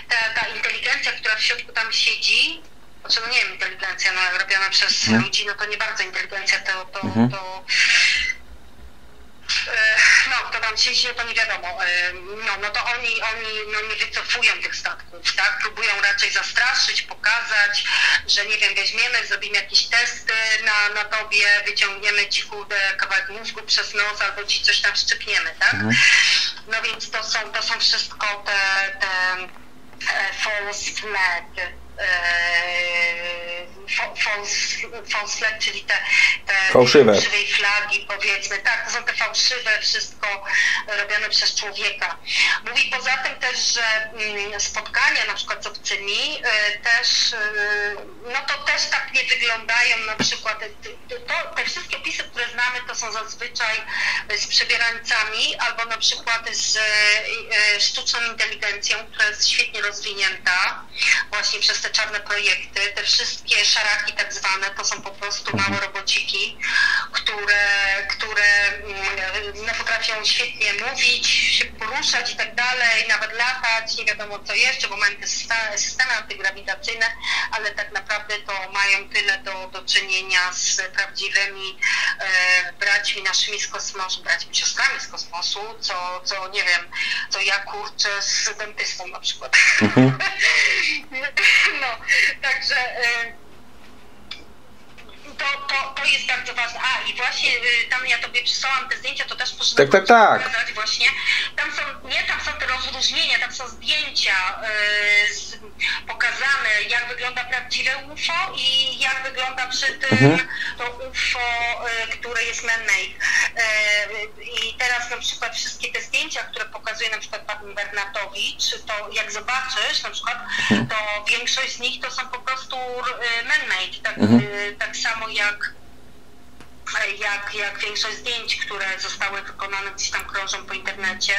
ta, ta inteligencja, która w środku tam siedzi, znaczy no nie wiem, inteligencja no, robiona przez Mhm. ludzi, no to nie bardzo inteligencja, to, to, Mhm. to e, no, kto tam siedzi, to nie wiadomo. E, No, no to oni, oni no, nie wycofują tych statków, tak? Próbują raczej zastraszyć, pokazać, że nie wiem, weźmiemy, zrobimy jakieś testy na, na tobie, wyciągniemy ci kurde kawałek mózgu przez nos albo ci coś tam szczypniemy, tak? Mhm. No więc to są, to są wszystko te, te e, false flag, e, false, false flag, czyli te, te Fałszywe. fałszywej flagi, powiedzmy. Tak, to są te fałszywe, wszystko robione przez człowieka. Mówi poza tym też, że mm, spotkania na przykład z obcymi e, też, e, no to też tak nie wyglądają na przykład, e, to, te wszystkie opisy, które znamy, to są zazwyczaj z przebierańcami albo na przykład z sztuczną inteligencją, która jest świetnie rozwinięta właśnie przez te czarne projekty. Te wszystkie szaraki tak zwane to są po prostu małe robociki, które, które mm, no, potrafią świetnie mówić, się poruszać i tak dalej, nawet latać, nie wiadomo co jeszcze, bo mają te systemy antygrawitacyjne, ale tak naprawdę to mają tyle do, do czynienia z prawdziwymi e, braćmi naszymi z kosmosu, braćmi, siostrami z kosmosu, co, co nie wiem, co ja kurczę z dentystą na przykład. Mhm. no, także... To, to, to jest bardzo ważne. A i właśnie y, tam ja tobie przysłałam te zdjęcia, to też proszę Tak, tak, tak. pokazać właśnie. Tam są, nie tam są te rozróżnienia, tam są zdjęcia y, z, pokazane, jak wygląda prawdziwe UFO i jak wygląda przy tym Mhm. to UFO, y, które jest man-made. I teraz na przykład wszystkie te zdjęcia, które pokazuje na przykład pan Bernatowicz, to jak zobaczysz na przykład, to większość z nich to są po prostu man-made, tak, Mhm. tak samo jak jak, jak większość zdjęć, które zostały wykonane gdzieś tam krążą po internecie,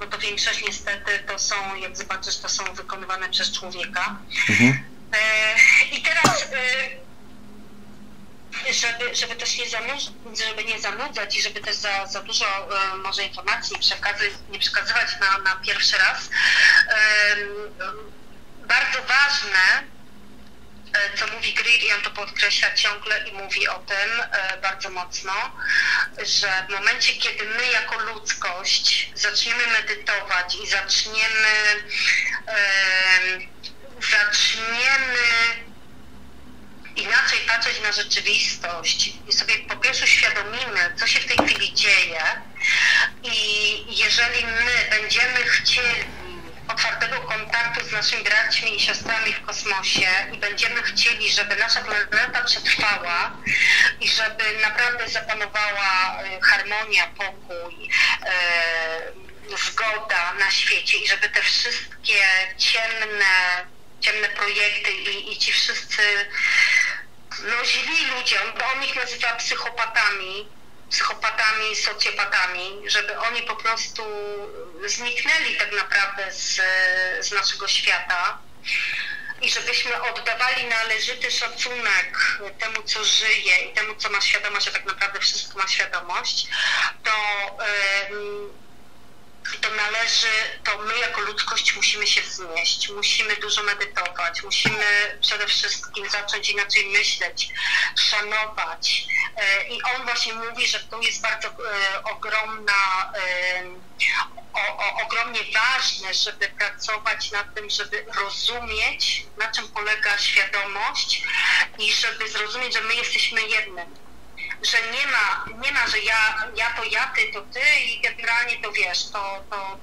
no to większość niestety to są, jak zobaczysz, to są wykonywane przez człowieka. Mhm. E, I teraz, e, żeby, żeby też nie zanudzać, żeby nie zanudzać i żeby też za, za dużo e, może informacji nie, przekazy, nie przekazywać na, na pierwszy raz, em, bardzo ważne, co mówi Greer i on to podkreśla ciągle i mówi o tym e, bardzo mocno, że w momencie, kiedy my jako ludzkość zaczniemy medytować i zaczniemy em, zaczniemy inaczej patrzeć na rzeczywistość i sobie po pierwsze uświadomimy, żeby nasza planeta przetrwała i żeby naprawdę zapanowała e, harmonia, pokój, e, zgoda na świecie i żeby te wszystkie ciemne, ciemne projekty i, i ci wszyscy no źli ludzie, on, on ich nazywa psychopatami, psychopatami, socjopatami, żeby oni po prostu zniknęli tak naprawdę z, z naszego świata i żebyśmy oddawali należyty szacunek temu, co żyje i temu, co ma świadomość, że tak naprawdę wszystko ma świadomość, to, em, to należy, to my jako ludzkość musimy się wznieść, musimy dużo medytować, musimy przede wszystkim zacząć inaczej myśleć, szanować. E, I on właśnie mówi, że to jest bardzo e, ogromna, e, o, o, ogromnie ważne, żeby pracować nad tym, żeby rozumieć, na czym polega świadomość i żeby zrozumieć, że my jesteśmy jednym że nie ma, nie ma, że ja, ja to ja, ty to ty i generalnie to wiesz, to, to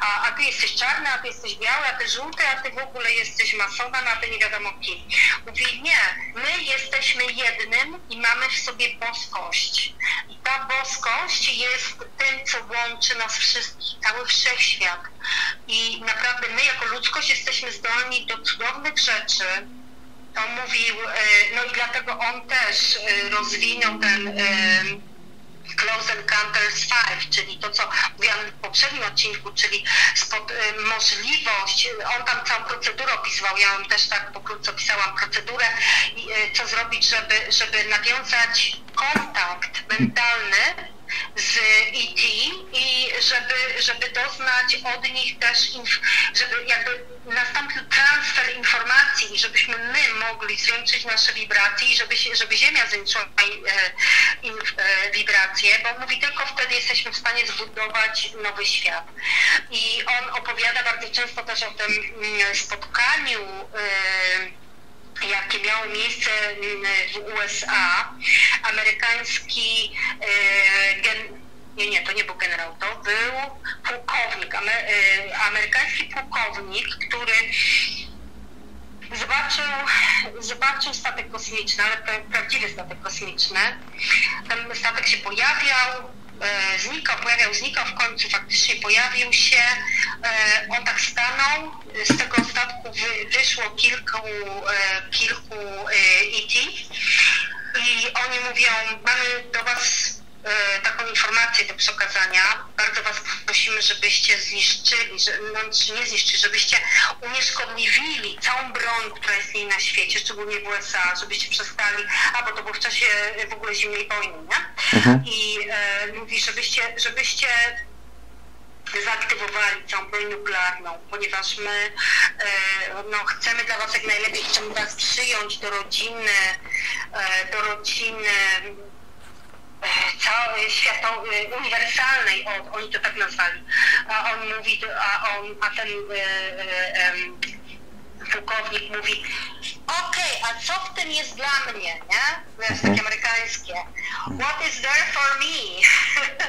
a, a ty jesteś czarny, a ty jesteś biały, a ty żółty, a ty w ogóle jesteś masonem, a ty nie wiadomo kim. Mówi, nie, my jesteśmy jednym i mamy w sobie boskość. I ta boskość jest tym, co łączy nas wszystkich, cały wszechświat. I naprawdę my jako ludzkość jesteśmy zdolni do cudownych rzeczy, on mówił, e, no i dlatego on też e, rozwinął ten, e, Close Encounters 5, czyli to, co mówiłam w poprzednim odcinku, czyli spod, możliwość, on tam całą procedurę opisywał, ja ją też tak pokrótce opisałam procedurę, co zrobić, żeby, żeby nawiązać kontakt mentalny z ET i żeby, żeby doznać od nich też, żeby jakby nastąpił transfer informacji i żebyśmy my mogli zwiększyć nasze wibracje i żeby, żeby Ziemia zwiększyła e, e, wibracje, bo mówi tylko wtedy jesteśmy w stanie zbudować nowy świat. I on opowiada bardzo często też o tym mm, spotkaniu e, jakie miało miejsce mm, w USA, amerykański e, gen, nie, nie, to nie był generał, to był pułkownik, e, amerykański pułkownik, który zobaczył, zobaczył statek kosmiczny, ale prawdziwy statek kosmiczny. Ten statek się pojawiał, E, znikał, pojawiał, znikał, w końcu faktycznie pojawił się. E, on tak stanął, z tego statku wyszło kilku, e, kilku ET i oni mówią, mamy do Was E, taką informację do przekazania. Bardzo Was prosimy, żebyście zniszczyli, że, no, nie zniszczyli, żebyście unieszkodliwili całą broń, która istnieje na świecie, szczególnie w USA, żebyście przestali, a bo to było w czasie w ogóle zimnej wojny, nie? Mhm. I e, mówi, żebyście, żebyście zaaktywowali całą broń nuklearną, ponieważ my e, no, chcemy dla Was jak najlepiej, chcemy Was przyjąć do rodziny, e, do rodziny całej światowej, uniwersalnej, o, oni to tak nazwali. A on mówi, a, on, a ten e, e, pułkownik mówi, okej, okay, a co w tym jest dla mnie, nie? To jest takie mhm. amerykańskie. What is there for me?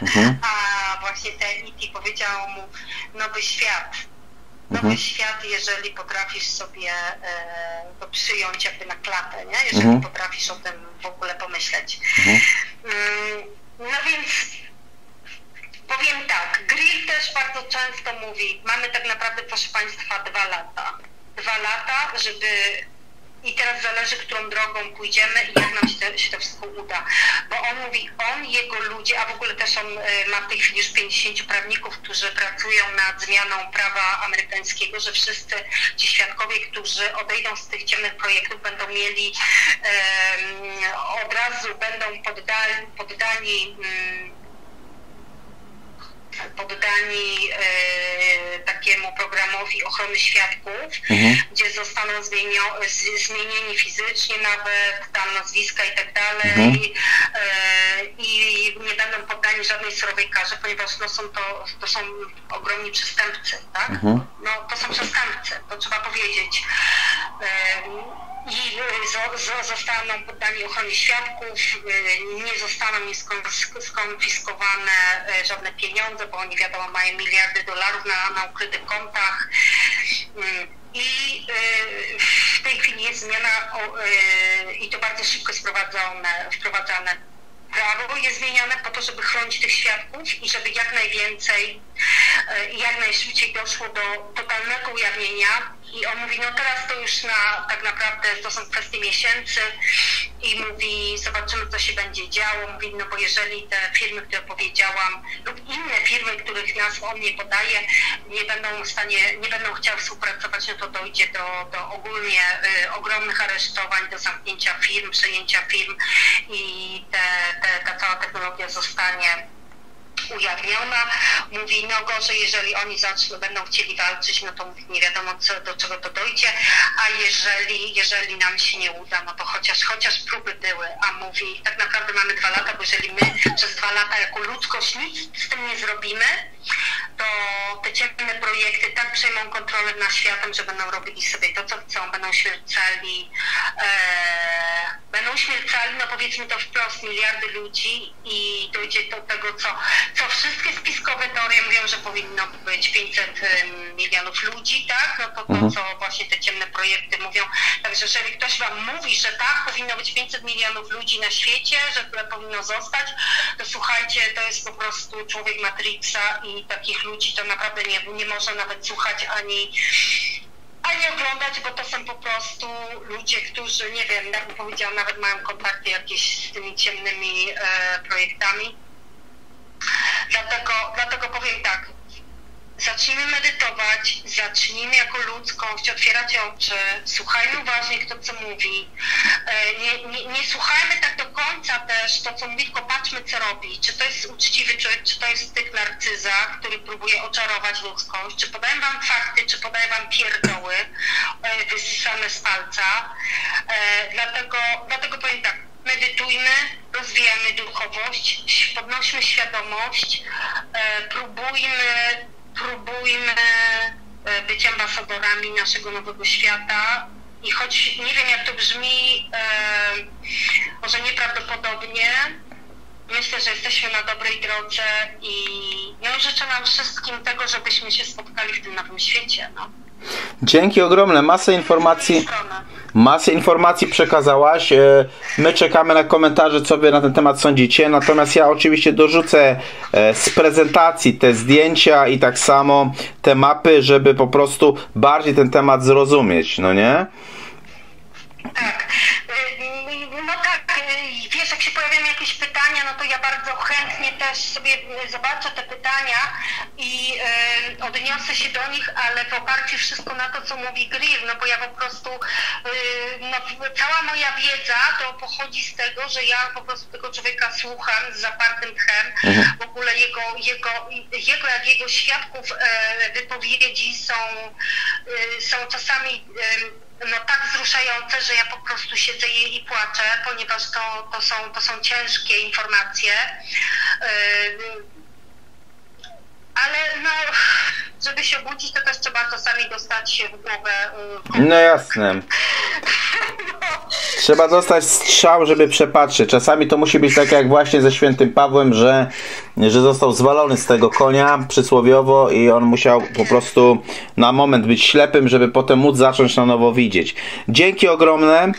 Mhm. a właśnie ten E.T. powiedział mu, nowy świat nowy mhm. świat, jeżeli potrafisz sobie e, to przyjąć jakby na klatę, nie? jeżeli mhm. potrafisz o tym w ogóle pomyśleć. Mhm. Mm, no więc powiem tak, Grill też bardzo często mówi, mamy tak naprawdę, proszę Państwa, dwa lata. Dwa lata, żeby i teraz zależy, którą drogą pójdziemy i jak nam się to, się to wszystko uda. Bo on mówi, on, jego ludzie, a w ogóle też on e, ma w tej chwili już 50 prawników, którzy pracują nad zmianą prawa amerykańskiego, że wszyscy ci świadkowie, którzy odejdą z tych ciemnych projektów, będą mieli um, od razu, będą poddani, poddani um, poddani e, takiemu programowi ochrony świadków, mhm. gdzie zostaną zmienio, zmienieni fizycznie nawet, tam nazwiska i tak dalej mhm. e, i nie będą poddani żadnej surowej karze, ponieważ no, są to, to są ogromni przestępcy, tak? Mhm. No, to są przestępcy, to trzeba powiedzieć. Zostaną poddani ochronie świadków, y, nie zostaną im skonfiskowane y, żadne pieniądze, bo oni wiadomo mają miliardy dolarów na, na ukrytych kontach. Y, I w tej chwili jest zmiana i to bardzo szybko jest wprowadzone, wprowadzane prawo jest zmieniane po to, żeby chronić tych świadków i żeby jak najwięcej jak najszybciej doszło do totalnego ujawnienia i on mówi, no teraz to już na, tak naprawdę to są kwestie miesięcy i mówi, zobaczymy, co się będzie działo. Mówi, no bo jeżeli te firmy, które powiedziałam, lub inne firmy, których nazw on nie podaje, nie będą w stanie, nie będą chciały współpracować, no to dojdzie do, do ogólnie y, ogromnych aresztowań, do zamknięcia firm, przejęcia firm i te, te, ta cała technologia zostanie ujawniona. Mówi, no gorzej, jeżeli oni zaczną, będą chcieli walczyć, no to mówi, nie wiadomo co, do czego to dojdzie, a jeżeli, jeżeli nam się nie uda, no to chociaż, chociaż próby były, a mówi, tak naprawdę mamy dwa lata, bo jeżeli my przez dwa lata jako ludzkość nic z tym nie zrobimy, to te ciemne projekty tak przejmą kontrolę nad światem, że będą robili sobie to, co chcą, będą śmiercali, e, będą śmiercali, no powiedzmy to wprost, miliardy ludzi i dojdzie do tego, co, co wszystkie spiskowe teorie mówią, że powinno być 500 milionów ludzi, tak? No to to, mhm. co właśnie te ciemne projekty mówią. Także jeżeli ktoś wam mówi, że tak, powinno być 500 milionów ludzi na świecie, że tyle powinno zostać, to słuchajcie, to jest po prostu człowiek Matrixa i takich ludzi to naprawdę nie, nie można nawet słuchać ani ani oglądać, bo to są po prostu ludzie, którzy, nie wiem, jak powiedziałam, nawet mają kontakty jakieś z tymi ciemnymi e, projektami Dlatego, dlatego powiem tak, zacznijmy medytować, zacznijmy jako ludzkość otwierać oczy, słuchajmy uważnie, kto co mówi. E, nie, nie, nie słuchajmy tak do końca też to, co mówi, tylko patrzmy, co robi. Czy to jest uczciwy człowiek, czy to jest tych narcyza, który próbuje oczarować ludzkość, czy podaję wam fakty, czy podaję wam pierdoły e, wyssane z palca. E, dlatego, dlatego powiem tak, medytujmy, rozwijamy duchowość, podnośmy świadomość, próbujmy próbujmy e, być ambasadorami naszego nowego świata. I choć nie wiem, jak to brzmi, e, może nieprawdopodobnie, myślę, że jesteśmy na dobrej drodze i no, życzę nam wszystkim tego, żebyśmy się spotkali w tym nowym świecie. No. Dzięki ogromne, masę informacji. Masę informacji przekazałaś. E, my czekamy na komentarze, co wy na ten temat sądzicie. Natomiast ja oczywiście dorzucę e, z prezentacji te zdjęcia i tak samo te mapy, żeby po prostu bardziej ten temat zrozumieć, no nie? Tak. E, jak się pojawiają jakieś pytania, no to ja bardzo chętnie też sobie zobaczę te pytania i y, odniosę się do nich, ale w oparciu wszystko na to, co mówi Greer, no bo ja po prostu, y, no, cała moja wiedza to pochodzi z tego, że ja po prostu tego człowieka słucham z zapartym tchem, mhm. w ogóle jego, jego, jego jak jego świadków y, wypowiedzi są, są czasami no, tak wzruszające, że ja po prostu siedzę i, i płaczę, ponieważ to, to, są, to są ciężkie informacje. Yy, ale no, żeby się obudzić, to też trzeba czasami dostać się w głowę. Yy, no jasne. Trzeba dostać strzał, żeby przepatrzeć. Czasami to musi być tak jak właśnie ze świętym Pawłem, że, że został zwalony z tego konia przysłowiowo i on musiał po prostu na moment być ślepym, żeby potem móc zacząć na nowo widzieć. Dzięki ogromne. E,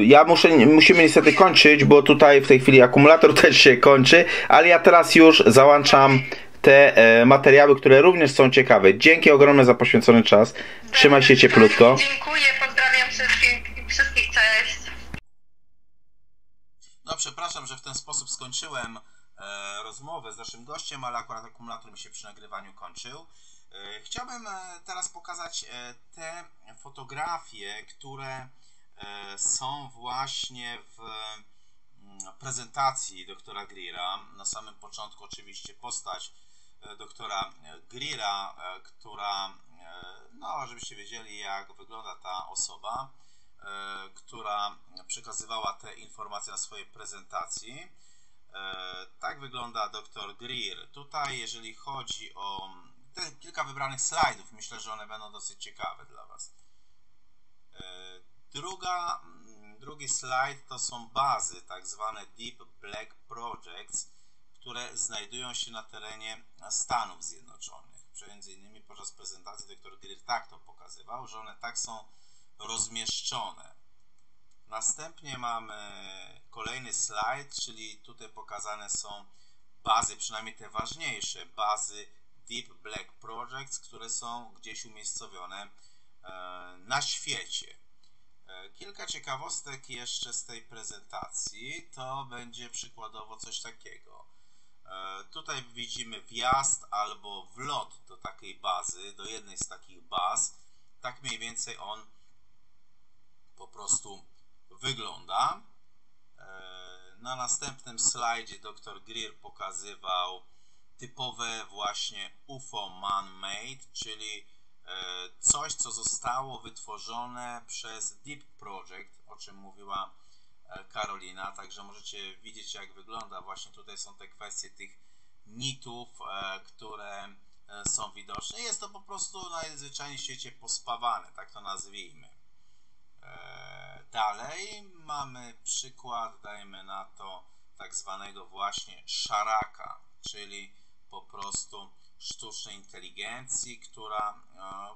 ja muszę, musimy niestety kończyć, bo tutaj w tej chwili akumulator też się kończy, ale ja teraz już załączam te e, materiały, które również są ciekawe. Dzięki ogromne za poświęcony czas. Trzymaj się cieplutko. Dziękuję, pozdrawiam wszystkich, wszystkich cześć. No przepraszam, że w ten sposób skończyłem e, rozmowę z naszym gościem, ale akurat akumulator mi się przy nagrywaniu kończył. E, chciałbym e, teraz pokazać e, te fotografie, które e, są właśnie w mm, prezentacji doktora Greera. Na samym początku oczywiście postać doktora Greera, e, która, e, no żebyście wiedzieli jak wygląda ta osoba, która przekazywała te informacje na swojej prezentacji. Tak wygląda dr Greer. Tutaj jeżeli chodzi o te kilka wybranych slajdów, myślę, że one będą dosyć ciekawe dla Was. Druga, drugi slajd to są bazy, tak zwane Deep Black Projects które znajdują się na terenie Stanów Zjednoczonych. Między innymi podczas prezentacji dr Greer tak to pokazywał, że one tak są rozmieszczone. Następnie mamy kolejny slajd, czyli tutaj pokazane są bazy, przynajmniej te ważniejsze, bazy Deep Black Projects, które są gdzieś umiejscowione e, na świecie. E, kilka ciekawostek jeszcze z tej prezentacji to będzie przykładowo coś takiego. E, tutaj widzimy wjazd albo wlot do takiej bazy, do jednej z takich baz. Tak mniej więcej on po prostu wygląda. E, na następnym slajdzie dr Greer pokazywał typowe właśnie UFO man-made, czyli e, coś, co zostało wytworzone przez Deep Project, o czym mówiła Karolina, także możecie widzieć jak wygląda. Właśnie tutaj są te kwestie tych nitów, e, które e, są widoczne. Jest to po prostu najzwyczajniej w świecie pospawane, tak to nazwijmy. E, dalej mamy przykład, dajmy na to tak zwanego właśnie szaraka, czyli po prostu sztucznej inteligencji, która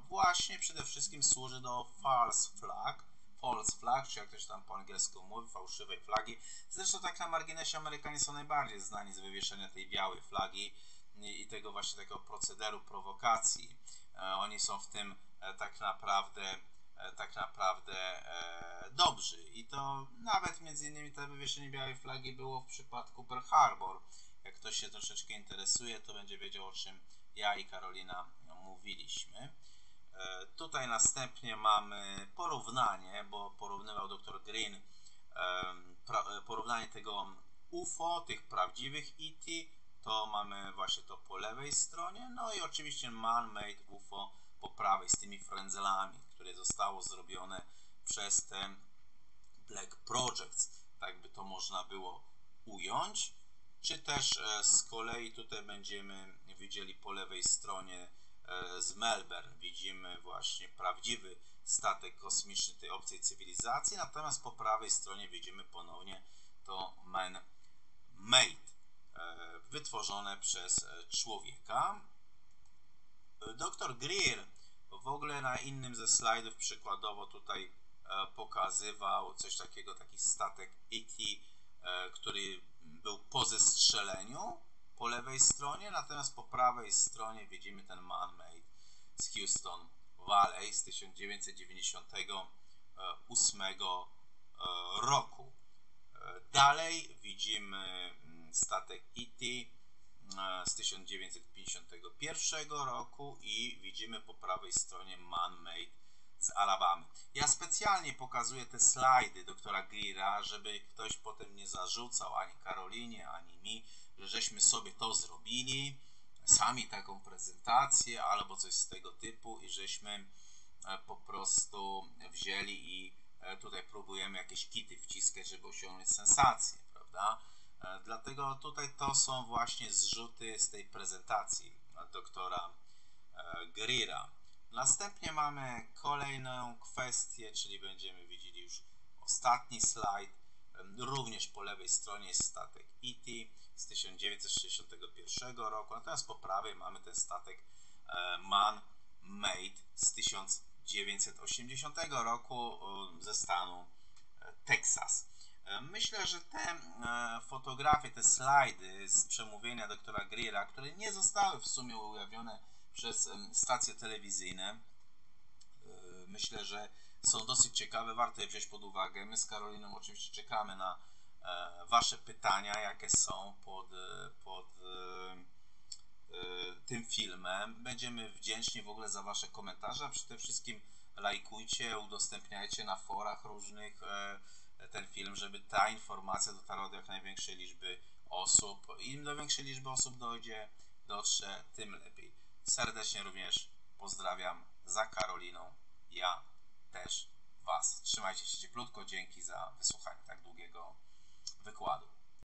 właśnie przede wszystkim służy do false flag, false flag, czy jak ktoś tam po angielsku mówi, fałszywej flagi. Zresztą tak na marginesie Amerykanie są najbardziej znani z wywieszenia tej białej flagi i tego właśnie takiego procederu prowokacji. E, oni są w tym e, tak naprawdę e, tak naprawdę dobrzy i to nawet między innymi to wywieszenie białej flagi było w przypadku Pearl Harbor Jak ktoś się troszeczkę interesuje, to będzie wiedział o czym ja i Karolina mówiliśmy. E, tutaj następnie mamy porównanie, bo porównywał dr Green porównanie tego UFO, tych prawdziwych ET, to mamy właśnie to po lewej stronie, no i oczywiście man-made UFO po prawej z tymi frędzelami, które zostało zrobione przez te Black Projects, tak by to można było ująć. Czy też e, z kolei tutaj będziemy widzieli po lewej stronie e, z Melbourne widzimy właśnie prawdziwy statek kosmiczny tej obcej cywilizacji, natomiast po prawej stronie widzimy ponownie to man-made, e, wytworzone przez człowieka. Dr. Greer w ogóle na innym ze slajdów przykładowo tutaj pokazywał coś takiego, taki statek ET, który był po zestrzeleniu po lewej stronie, natomiast po prawej stronie widzimy ten man-made z Houston Valley z 1998 e, roku. E, dalej widzimy mm, statek ET e, z 1951 roku i widzimy po prawej stronie man-made z Alabamy. Ja specjalnie pokazuję te slajdy doktora Greera, żeby ktoś potem nie zarzucał ani Karolinie, ani mi, żeśmy sobie to zrobili, sami taką prezentację albo coś z tego typu i żeśmy e, po prostu wzięli i e, tutaj próbujemy jakieś kity wciskać, żeby osiągnąć sensację, prawda? E, dlatego tutaj to są właśnie zrzuty z tej prezentacji doktora Greera. Następnie mamy kolejną kwestię, czyli będziemy widzieli już ostatni slajd. Również po lewej stronie jest statek ET z 1961 roku, natomiast po prawej mamy ten statek e, Man Made z 1980 roku ze stanu e, Texas. E, myślę, że te fotografie, te slajdy z przemówienia doktora Greera, które nie zostały w sumie ujawnione przez stacje telewizyjne. E, myślę, że są dosyć ciekawe, warto je wziąć pod uwagę. My z Karoliną oczywiście czekamy na e, Wasze pytania, jakie są pod, e, pod tym filmem. Będziemy wdzięczni w ogóle za Wasze komentarze, a przede wszystkim lajkujcie, udostępniajcie na forach różnych ten film, żeby ta informacja dotarła do jak największej liczby osób. Im do większej liczby osób dojdzie, dotrze, tym lepiej. Serdecznie również pozdrawiam za Karoliną. Ja też Was. Trzymajcie się cieplutko. Dzięki za wysłuchanie tak długiego wykładu.